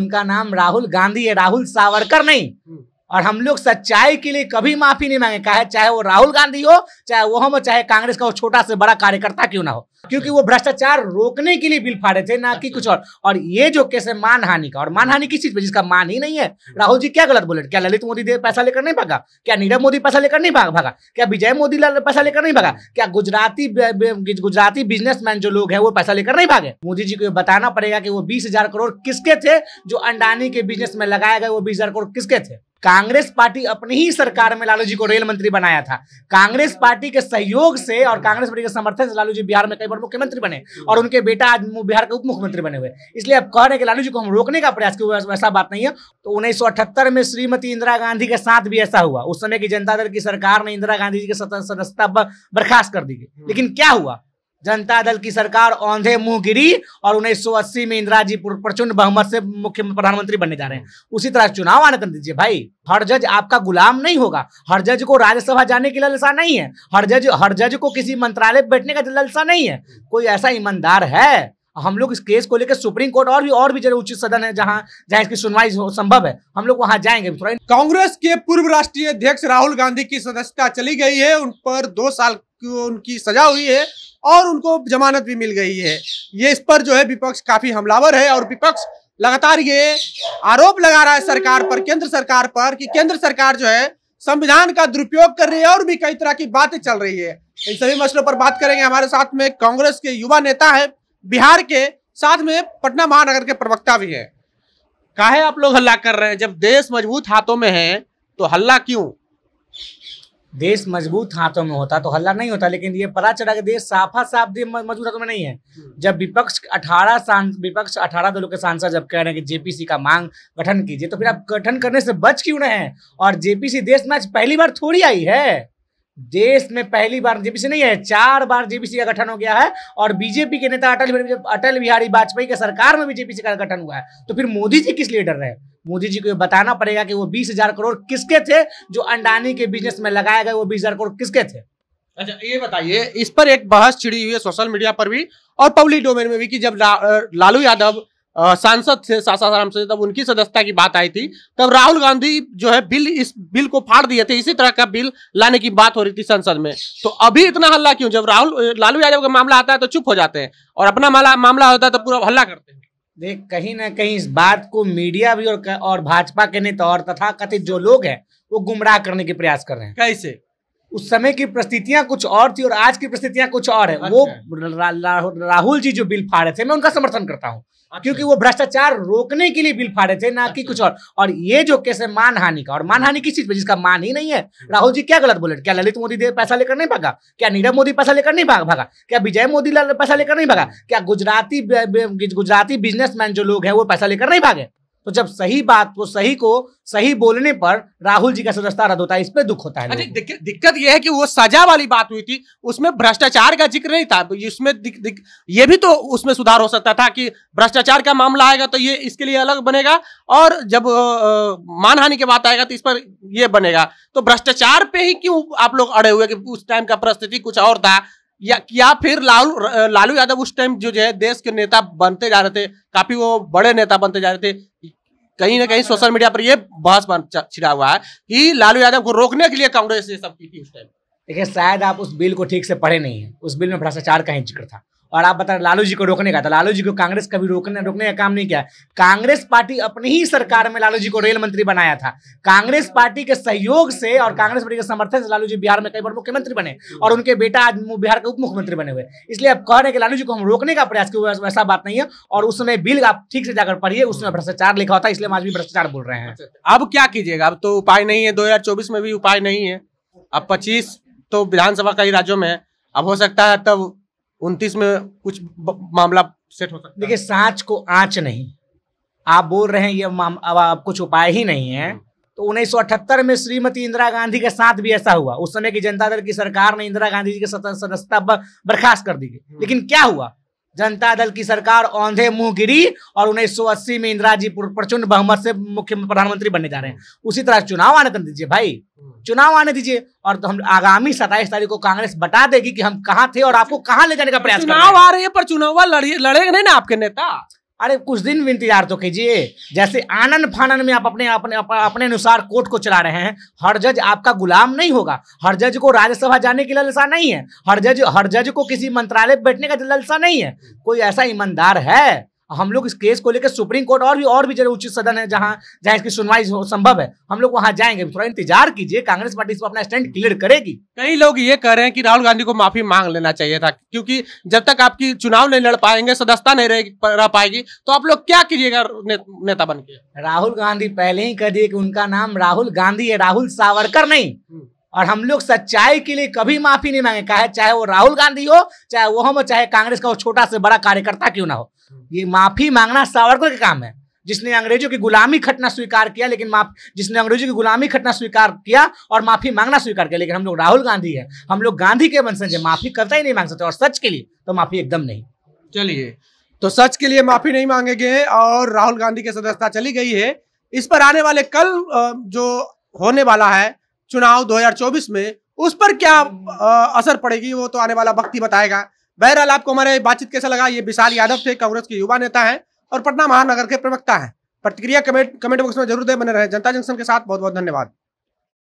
उनका नाम राहुल गांधी है। राहुल सावरकर नहीं। और हम लोग सच्चाई के लिए कभी माफ़ी नहीं मांगे। कहे चाहे वो राहुल गांधी हो, चाहे वो हम चाहे कांग्रेस का वो छोटा से बड़ा कार्यकर्ता क्यों ना हो। क्योंकि वो भ्रष्टाचार रोकने के लिए बिल फाड़े थे, ना कि कुछ और। और ये जो केस है मानहानि का, और मानहानि किस चीज़ पे, जिसका मान ही नहीं है? राहुल जी क्या गलत बोले? क्या ललित मोदी पैसा लेकर नहीं भागा? क्या नीरव मोदी पैसा लेकर नहीं भाग भागा? क्या विजय मोदी पैसा लेकर नहीं भागा? क्या गुजराती गुजराती बिजनेसमैन जो लोग हैं, वो पैसा लेकर नहीं भागे? मोदी जी को बताना पड़ेगा कि वो बीस करोड़ किसके थे, जो अंडानी के बिज़नेस में लगाए गए, वो बीस करोड़ किसके थे? कांग्रेस पार्टी अपनी ही सरकार में लालू जी को रेल मंत्री बनाया था। कांग्रेस पार्टी के सहयोग से और कांग्रेस पार्टी के समर्थन से लालू जी बिहार में कई बार मुख्यमंत्री बने और उनके बेटा आज बिहार के उप मुख्यमंत्री बने हुए। इसलिए अब कह रहे हैं कि लालू जी को हम रोकने का प्रयास किया वैसा- बात नहीं है। तो उन्नीस सौ अठहत्तर में श्रीमती इंदिरा गांधी के साथ भी ऐसा हुआ। उस समय की जनता दल की सरकार ने इंदिरा गांधी जी की सदस्यता बर्खास्त कर दी गई। लेकिन क्या हुआ? जनता दल की सरकार औंधे मुँह गिरी और 1980 में इंदिरा जी प्रचंड बहुमत से मुख्य प्रधानमंत्री बनने जा रहे हैं। उसी तरह चुनाव आने दीजिए भाई। हर जज आपका गुलाम नहीं होगा। हर जज को राज्यसभा जाने की लालसा नहीं है। हर जज हर जज को किसी मंत्रालय बैठने का लालसा नहीं है। कोई ऐसा ईमानदार है? हम लोग इस केस को लेकर सुप्रीम कोर्ट और भी और भी जगह उचित सदन है जहाँ जहाँ इसकी सुनवाई संभव है। हम लोग वहाँ जाएँगे। थोड़ा कांग्रेस के पूर्व राष्ट्रीय अध्यक्ष राहुल गांधी की सदस्यता चली गई है। उन पर दो साल की उनकी सजा हुई है। और उनको जमानत भी मिल गई है। ये इस पर जो है विपक्ष काफ़ी हमलावर है और विपक्ष लगातार ये आरोप लगा रहा है सरकार पर, केंद्र सरकार पर कि केंद्र सरकार जो है संविधान का दुरुपयोग कर रही है और भी कई तरह की बातें चल रही है। इन सभी मसलों पर बात करेंगे। हमारे साथ में कांग्रेस के युवा नेता है, बिहार के साथ में पटना महानगर के प्रवक्ता भी है। काहे आप लोग हल्ला कर रहे हैं? जब देश मज़बूत हाथों में है तो हल्ला क्यों? देश मज़बूत हाथों में होता तो हल्ला नहीं होता लेकिन ये पता चला कि देश साफा साफ़ दे मज़बूत हाथों में नहीं है। जब विपक्ष अठारह विपक्ष 18 दलों के सांसद जब कह रहे हैं कि जेपीसी का मांग गठन कीजिए तो फिर आप गठन करने से बच क्यों रहे हैं? और जेपीसी देश में आज पहली बार थोड़ी आई है। देश में पहली बार जेपीसी नहीं है चार बार जेपीसी का गठन हो गया है और बीजेपी के नेता अटल अटल बिहारी वाजपेयी के सरकार में भी जेपीसी का गठन हुआ है। तो फिर मोदी जी किस लिए डर रहे हैं? मोदी जी को बताना पड़ेगा कि वो बीस हज़ार करोड़ किसके थे जो अंडानी के बिज़नेस में लगाए गए वो बीस हज़ार करोड़ किसके थे? अच्छा ये बताइए इस पर एक बहस छिड़ी हुई है सोशल मीडिया पर भी और पब्लिक डोमेन में भी कि जब ला, लालू यादव सांसद थे सासाराम से तब उनकी सदस्यता की बात आई थी तब राहुल गांधी जो है बिल इस बिल को फाड़ दिए थे इसी तरह का बिल लाने की बात हो रही थी संसद में। तो अभी इतना हल्ला क्यों? जब राहुल लालू यादव का मामला आता है तो चुप हो जाते हैं और अपना मामला होता है तो पूरा हल्ला करते हैं। देख, कहीं ना कहीं इस बात को मीडिया भी और और भाजपा के नेता और तथा कथित जो लोग हैं, वो गुमराह करने के प्रयास कर रहे हैं। कैसे? उस समय की परिस्थितियाँ कुछ और थी और आज की परिस्थितियाँ कुछ और है। वो रा, रा, राहुल जी जो बिल फाड़े थे मैं उनका समर्थन करता हूँ। क्योंकि वो भ्रष्टाचार रोकने के लिए बिल फाड़े थे ना कि कुछ और। और ये जो केस है मानहानि का और मानहानि किस चीज़ पे जिसका मान ही नहीं है? राहुल जी क्या गलत बोले? क्या ललित मोदी पैसा लेकर नहीं भागा? क्या नीरव मोदी पैसा लेकर नहीं भागा क्या विजय मोदी पैसा लेकर नहीं भागा? क्या गुजराती गुजराती बिजनेसमैन जो लोग हैं वो पैसा लेकर नहीं भागे? तो जब सही बात को सही को सही बोलने पर राहुल जी का सदस्यता रद्द होता है इस पर दुख होता है अच्छा लोगों दिक्कत यह है कि वो सजा वाली बात हुई थी उसमें भ्रष्टाचार का ज़िक्र नहीं था इसमें दिक, दिक, ये भी तो उसमें सुधार हो सकता था कि भ्रष्टाचार का मामला आएगा तो ये इसके लिए अलग बनेगा और जब मानहानि की बात आएगा तो इस पर यह बनेगा। तो भ्रष्टाचार पे ही क्यों आप लोग अड़े हुए कि उस टाइम का परिस्थिति कुछ और था या या फिर लालू लालू यादव उस टाइम जो जो है, देश के नेता बनते जा रहे थे, काफ़ी वो बड़े नेता बनते जा रहे थे, कहीं ना कहीं सोशल मीडिया पर ये बहस छिड़ा हुआ है कि लालू यादव को रोकने के लिए कांग्रेस ने सब की थी उस टाइम देखिए, शायद आप उस बिल को ठीक से पढ़े नहीं है। उस बिल में भ्रष्टाचार का ही ज़िक्र था। और आप बता रहे लालू जी को रोकने का था। लालू जी को कांग्रेस कभी रोकने रोकने का काम नहीं किया। कांग्रेस पार्टी अपनी ही सरकार में लालू जी को रेल मंत्री बनाया था। कांग्रेस पार्टी के सहयोग से और कांग्रेस पार्टी के समर्थन से लालू जी बिहार में कई बार मुख्यमंत्री बने और उनके बेटा आज बिहार के उप मुख्यमंत्री बने हुए। इसलिए आप कह रहे हैं कि लालू जी को हम रोकने का प्रयास किया, वैसा- बात नहीं है और उस समय बिल आप ठीक से जाकर पढ़िए, उसमें भ्रष्टाचार लिखा होता है, इसलिए हम आज भी भ्रष्टाचार बोल रहे हैं। अब क्या कीजिएगा? अब तो उपाय नहीं है 2024 में भी उपाय नहीं है। अब 25 तो विधानसभा कई राज्यों में अब हो सकता है तब 29 में कुछ मामला सेट हो सकता है। देखिए सांच को आँच नहीं। आप बोल रहे हैं ये माम- अब आप कुछ उपाय ही नहीं है। तो 1978 में श्रीमती इंदिरा गांधी के साथ भी ऐसा हुआ। उस समय की जनता दल की सरकार ने इंदिरा गांधी जी की सदस्यता बर्खास्त कर दी गई। लेकिन क्या हुआ? जनता दल की सरकार औंधे मुँह गिरी और 1980 में इंदिरा जी प्रचंड बहुमत से मुख्य प्रधानमंत्री बनने जा रहे हैं। उसी तरह चुनाव आने दीजिए भाई। चुनाव आने दीजिए और तो हम आगामी सत्ताईस तारीख को कांग्रेस बता देगी कि हम कहाँ थे और आपको कहाँ ले जाने का प्रयास। चुनाव आ रहे है, पर चुनाव लड़े लड़ेंगे नहीं ना आपके नेता। अरे, कुछ दिन भी इंतज़ार तो कीजिए। जैसे आनंद फानन में आप अपने अपने अपने अनुसार कोर्ट को चला रहे हैं, हर जज आपका गुलाम नहीं होगा। हर जज को राज्यसभा जाने की ललसा नहीं है। हर जज हर जज को किसी मंत्रालय बैठने का ललसा नहीं है। कोई ऐसा ईमानदार है? हम लोग इस केस को लेकर सुप्रीम कोर्ट और भी और भी जगह उचित सदन है जहाँ जहाँ इसकी सुनवाई संभव है। हम लोग वहाँ जाएँगे। थोड़ा इंतज़ार कीजिए। कांग्रेस पार्टी इस पर अपना स्टैंड क्लियर करेगी। कई लोग ये कह रहे हैं कि राहुल गांधी को माफ़ी मांग लेना चाहिए था क्योंकि जब तक आपकी चुनाव नहीं लड़ पाएँगे सदस्यता नहीं रह पाएगी तो आप लोग क्या कीजिएगा ने, नेता बन के? राहुल गांधी पहले ही कह दिए कि उनका नाम राहुल गांधी है। राहुल सावरकर नहीं। और हम लोग सच्चाई के लिए कभी माफ़ी नहीं मांगे। कहे, चाहे वो राहुल गांधी हो, चाहे वो हम चाहे कांग्रेस का वो छोटा से बड़ा कार्यकर्ता क्यों ना हो। ये माफ़ी मांगना सावरकर का काम है। जिसने अंग्रेज़ों की गुलामी खटना स्वीकार किया, लेकिन माफ़, जिसने अंग्रेज़ों की गुलामी खटना स्वीकार किया और माफ़ी मांगना स्वीकार किया, लेकिन हम लोग राहुल गांधी है। हम लोग गांधी के बन है। माफ़ी कभी ही नहीं मांग सकते। और सच के लिए तो माफ़ी एकदम नहीं। चलिए तो सच के लिए माफ़ी नहीं मांगेंगे और राहुल गांधी की सदस्यता चली गई है। इस पर आने वाले कल जो होने वाला है चुनाव 2024 में उस पर क्या आ, असर पड़ेगी वो तो आने वाला वक्त ही बताएगा। बहरहाल आपको हमारे बातचीत कैसा लगा? ये विशाल यादव थे कांग्रेस के युवा नेता हैं और पटना महानगर के प्रवक्ता हैं। प्रतिक्रिया कमेंट कमेंट बॉक्स में ज़रूर दे बने रहे जनता जंक्शन के साथ। बहुत बहुत धन्यवाद।